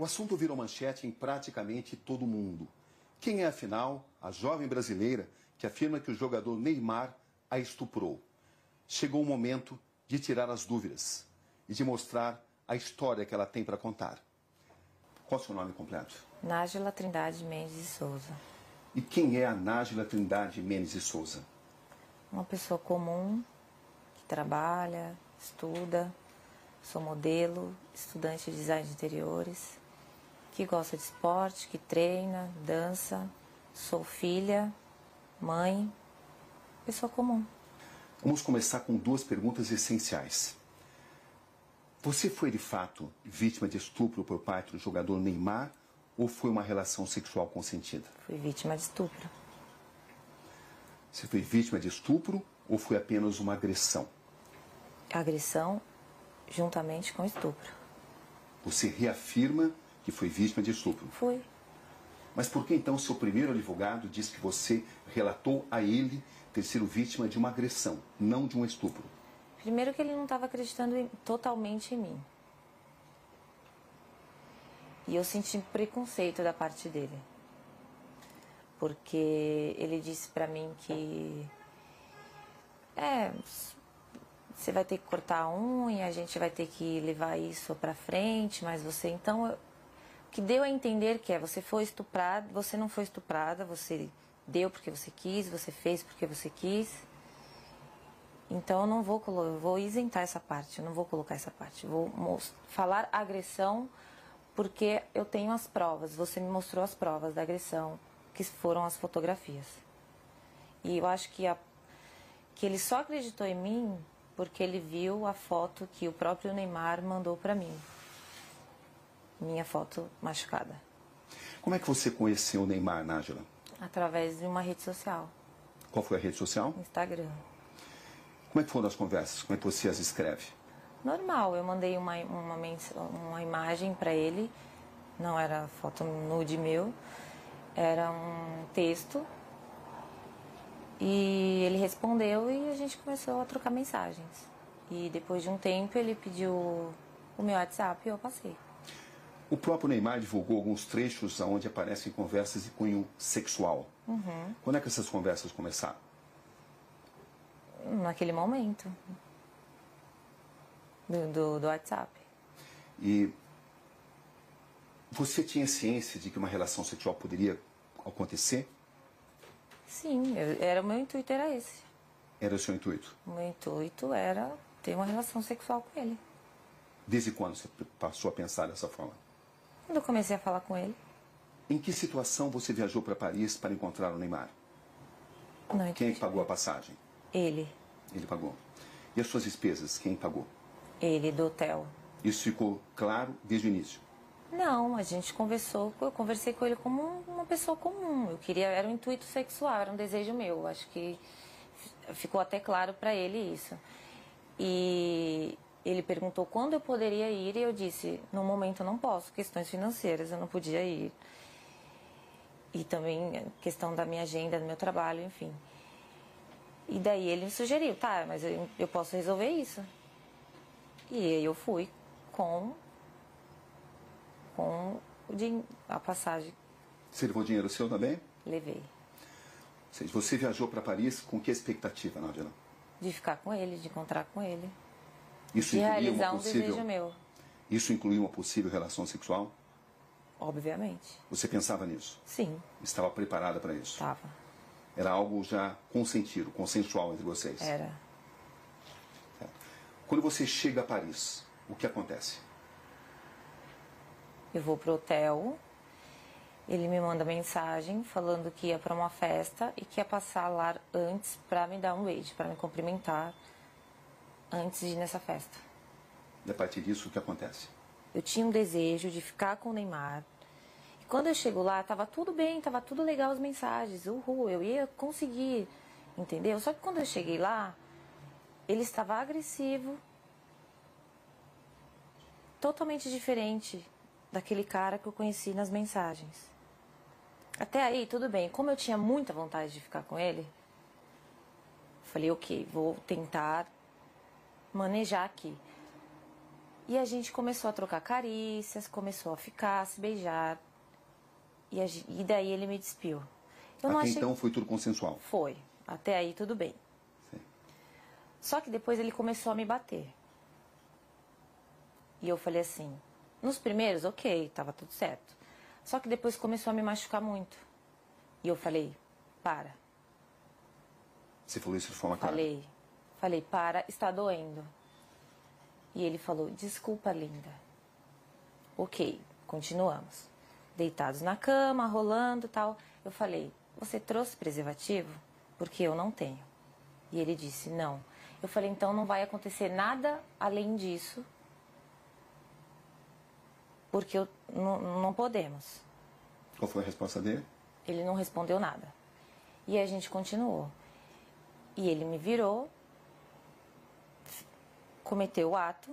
O assunto virou manchete em praticamente todo o mundo. Quem é, afinal, a jovem brasileira que afirma que o jogador Neymar a estuprou? Chegou o momento de tirar as dúvidas e de mostrar a história que ela tem para contar. Qual é o seu nome completo? Nájila Trindade Mendes de Souza. E quem é a Nájila Trindade Mendes de Souza? Uma pessoa comum, que trabalha, estuda, sou modelo, estudante de design de interiores, que gosta de esporte, que treina, dança, sou filha, mãe, pessoa comum. Vamos começar com duas perguntas essenciais. Você foi de fato vítima de estupro por parte do jogador Neymar ou foi uma relação sexual consentida? Fui vítima de estupro. Você foi vítima de estupro ou foi apenas uma agressão? Agressão juntamente com estupro. Você reafirma que foi vítima de estupro? Fui. Mas por que então seu primeiro advogado diz que você relatou a ele ter sido vítima de uma agressão, não de um estupro? Primeiro que ele não estava acreditando em, totalmente em mim. E eu senti preconceito da parte dele. Porque ele disse para mim que é, você vai ter que cortar a unha, a gente vai ter que levar isso para frente, mas você então que deu a entender que é você foi estuprada, você não foi estuprada, você deu porque você quis, você fez porque você quis. Então eu não vou eu vou isentar essa parte, eu não vou colocar essa parte. Vou falar agressão porque eu tenho as provas. Você me mostrou as provas da agressão, que foram as fotografias. E eu acho que, a, que ele só acreditou em mim porque ele viu a foto que o próprio Neymar mandou para mim. Minha foto machucada. Como é que você conheceu o Neymar, Nájila? Através de uma rede social. Qual foi a rede social? Instagram. Como é que foram as conversas? Como é que você as escreve? Normal, eu mandei uma, uma, uma imagem para ele, não era foto nude meu, era um texto. E ele respondeu e a gente começou a trocar mensagens. E depois de um tempo ele pediu o meu WhatsApp e eu passei. O próprio Neymar divulgou alguns trechos onde aparecem conversas de cunho sexual. Uhum. Quando é que essas conversas começaram? Naquele momento. Do, do, do WhatsApp. E você tinha ciência de que uma relação sexual poderia acontecer? Sim, eu, era o meu intuito era esse. Era o seu intuito? O meu intuito era ter uma relação sexual com ele. Desde quando você passou a pensar dessa forma? Quando eu comecei a falar com ele. Em que situação você viajou para Paris para encontrar o Neymar? Não Quem é que pagou a passagem? Ele. Ele pagou. E as suas despesas, quem pagou? Ele, do hotel. Isso ficou claro desde o início? Não, a gente conversou, eu conversei com ele como uma pessoa comum. Eu queria, era um intuito sexual, era um desejo meu. Acho que ficou até claro para ele isso. E ele perguntou quando eu poderia ir e eu disse, no momento eu não posso, questões financeiras, eu não podia ir. E também questão da minha agenda, do meu trabalho, enfim. E daí ele me sugeriu, tá, mas eu, eu posso resolver isso. E aí eu fui com com a passagem. Você levou dinheiro seu também? Levei. Você viajou para Paris com que expectativa, Nádia? De ficar com ele, de encontrar com ele. Isso de realizar um desejo meu. Isso incluiu uma possível relação sexual? Obviamente. Você pensava nisso? Sim. Estava preparada para isso? Estava. Era algo já consentido, consensual entre vocês? Era. É. Quando você chega a Paris, o que acontece? Eu vou pro hotel, ele me manda mensagem falando que ia para uma festa e que ia passar lá antes para me dar um beijo, para me cumprimentar antes de ir nessa festa. E a partir disso, o que acontece? Eu tinha um desejo de ficar com o Neymar. E quando eu chego lá, tava tudo bem, tava tudo legal as mensagens, uhul, eu ia conseguir, entendeu? Só que quando eu cheguei lá, ele estava agressivo, totalmente diferente daquele cara que eu conheci nas mensagens. Até aí, tudo bem. Como eu tinha muita vontade de ficar com ele, falei, ok, vou tentar manejar aqui. E a gente começou a trocar carícias, começou a ficar, a se beijar. E, a, e daí ele me despiu. Eu Até achei... então foi tudo consensual? Foi. Até aí tudo bem. Sim. Só que depois ele começou a me bater. E eu falei assim, nos primeiros, ok, tava tudo certo. Só que depois começou a me machucar muito. E eu falei, para. Você falou isso de forma clara? Falei. Falei, para, está doendo. E ele falou, desculpa, linda. Ok, continuamos. Deitados na cama, rolando tal. Eu falei, você trouxe preservativo? Porque eu não tenho. E ele disse, não. Eu falei, então não vai acontecer nada além disso porque eu, não podemos. Qual foi a resposta dele? Ele não respondeu nada. E a gente continuou. E ele me virou, cometeu o ato,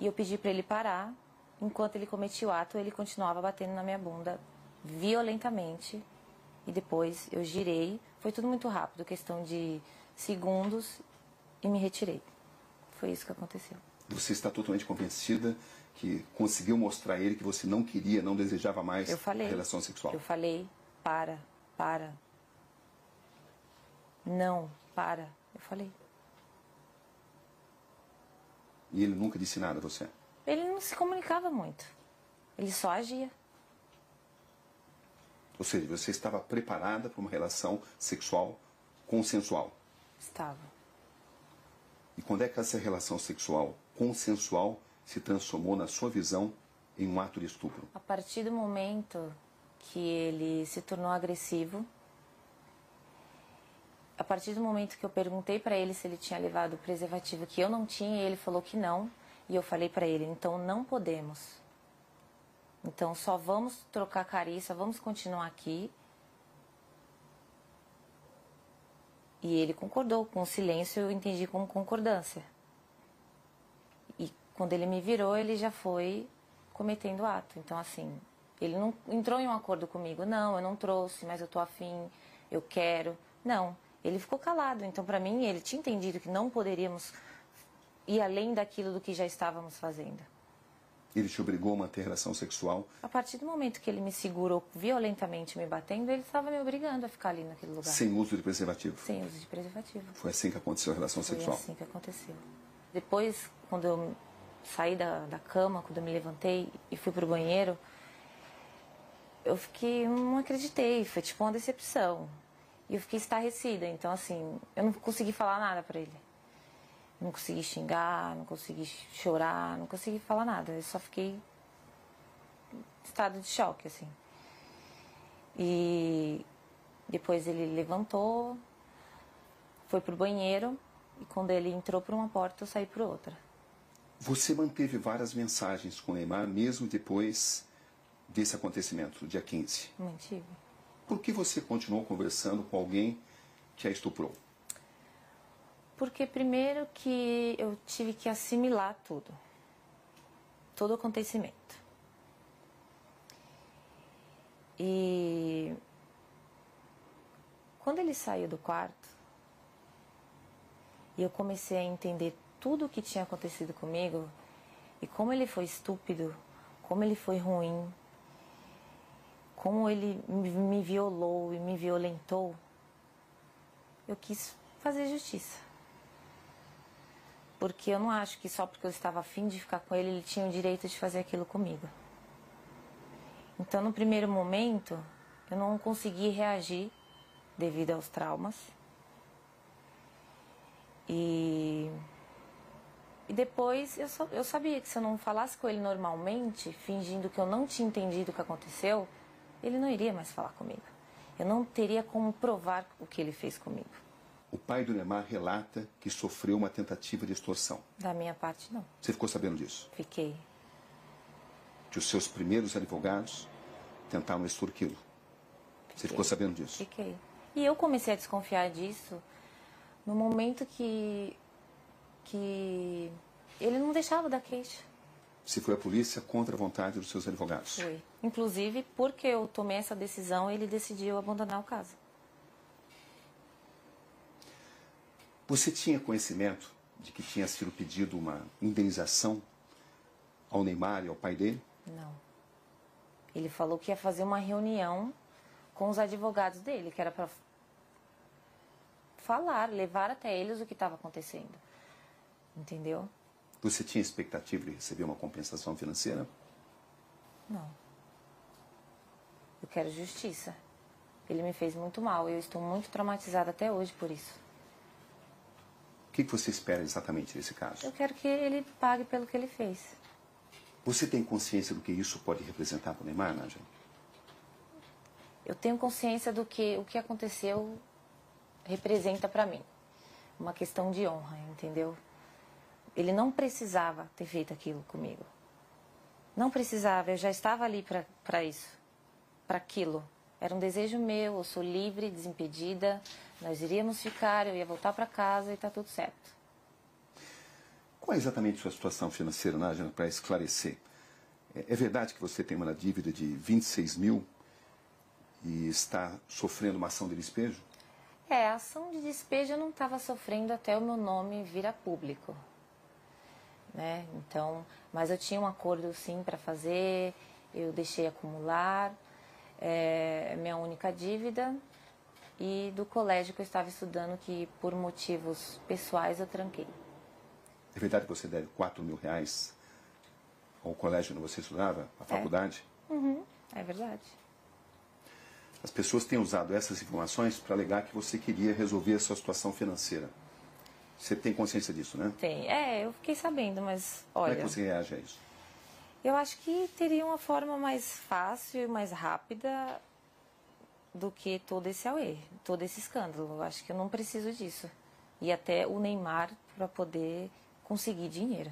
e eu pedi para ele parar. Enquanto ele cometia o ato, ele continuava batendo na minha bunda violentamente. E depois eu girei. Foi tudo muito rápido, questão de segundos, e me retirei. Foi isso que aconteceu. Você está totalmente convencida que conseguiu mostrar a ele que você não queria, não desejava mais falei, a relação sexual? Eu falei, para, para. Não, para. Eu falei. E ele nunca disse nada a você? Ele não se comunicava muito. Ele só agia. Ou seja, você estava preparada para uma relação sexual consensual? Estava. E quando é que essa relação sexual consensual se transformou, na sua visão, em um ato de estupro? A partir do momento que ele se tornou agressivo, a partir do momento que eu perguntei para ele se ele tinha levado o preservativo que eu não tinha, ele falou que não, e eu falei para ele, então não podemos. Então só vamos trocar carícia, vamos continuar aqui. E ele concordou, com silêncio eu entendi como concordância. Quando ele me virou, ele já foi cometendo ato. Então, assim, ele não entrou em um acordo comigo. Não, eu não trouxe, mas eu tô afim, eu quero. Não, ele ficou calado. Então, para mim, ele tinha entendido que não poderíamos ir além daquilo do que já estávamos fazendo. Ele te obrigou a manter relação sexual? A partir do momento que ele me segurou violentamente me batendo, ele estava me obrigando a ficar ali naquele lugar. Sem uso de preservativo? Sem uso de preservativo. Foi assim que aconteceu a relação Foi sexual? Foi assim que aconteceu. Depois, quando eu saí da, da cama, quando eu me levantei e fui pro banheiro, eu fiquei, não acreditei, foi tipo uma decepção. E eu fiquei estarrecida, então assim, eu não consegui falar nada para ele. Não consegui xingar, não consegui chorar, não consegui falar nada. Eu só fiquei em estado de choque, assim. E depois ele levantou, foi pro banheiro e quando ele entrou por uma porta, eu saí por outra. Você manteve várias mensagens com o Neymar mesmo depois desse acontecimento, dia 15? Mantive. Por que você continuou conversando com alguém que a estuprou? Porque primeiro que eu tive que assimilar tudo. Todo o acontecimento. E quando ele saiu do quarto, e eu comecei a entender tudo o que tinha acontecido comigo e como ele foi estúpido, como ele foi ruim, como ele me violou e me violentou, eu quis fazer justiça. Porque eu não acho que só porque eu estava afim de ficar com ele, ele tinha o direito de fazer aquilo comigo. Então, no primeiro momento, eu não consegui reagir devido aos traumas. E e depois eu, eu sabia que se eu não falasse com ele normalmente, fingindo que eu não tinha entendido o que aconteceu, ele não iria mais falar comigo. Eu não teria como provar o que ele fez comigo. O pai do Neymar relata que sofreu uma tentativa de extorsão. Da minha parte, não. Você ficou sabendo disso? Fiquei. Que os seus primeiros advogados tentaram extorquí-lo. Você ficou sabendo disso? Fiquei. E eu comecei a desconfiar disso no momento que que ele não deixava da queixa. Se foi a polícia contra a vontade dos seus advogados? Foi. Inclusive, porque eu tomei essa decisão, ele decidiu abandonar o caso. Você tinha conhecimento de que tinha sido pedido uma indenização ao Neymar e ao pai dele? Não. Ele falou que ia fazer uma reunião com os advogados dele, que era para falar, levar até eles o que estava acontecendo. Entendeu? Você tinha expectativa de receber uma compensação financeira? Não. Eu quero justiça. Ele me fez muito mal. Eu estou muito traumatizada até hoje por isso. O que você espera exatamente nesse caso? Eu quero que ele pague pelo que ele fez. Você tem consciência do que isso pode representar para o Neymar, Nájila? Eu tenho consciência do que o que aconteceu representa para mim. Uma questão de honra, entendeu? Ele não precisava ter feito aquilo comigo. Não precisava, eu já estava ali para isso, para aquilo. Era um desejo meu, eu sou livre, desimpedida, nós iríamos ficar, eu ia voltar para casa e está tudo certo. Qual é exatamente a sua situação financeira, Nájila, para esclarecer? É, é verdade que você tem uma dívida de 26 mil e está sofrendo uma ação de despejo? É, a ação de despejo eu não estava sofrendo até o meu nome vir a público. Né? Então, mas eu tinha um acordo sim para fazer, eu deixei acumular, é minha única dívida e do colégio que eu estava estudando que por motivos pessoais eu tranquei. É verdade que você deve 4 mil reais ao colégio onde você estudava, à faculdade? É, uhum, é verdade. As pessoas têm usado essas informações para alegar que você queria resolver a sua situação financeira. Você tem consciência disso, né? Tem. É, eu fiquei sabendo, mas olha... Como é que você reage a isso? Eu acho que teria uma forma mais fácil e mais rápida do que todo esse auê, todo esse escândalo. Eu acho que eu não preciso disso. E até o Neymar para poder conseguir dinheiro.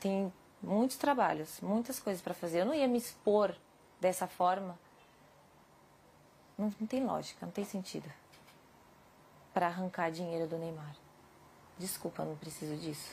Tem muitos trabalhos, muitas coisas para fazer. Eu não ia me expor dessa forma. Não, não tem lógica, não tem sentido. Para arrancar dinheiro do Neymar. Desculpa, não preciso disso.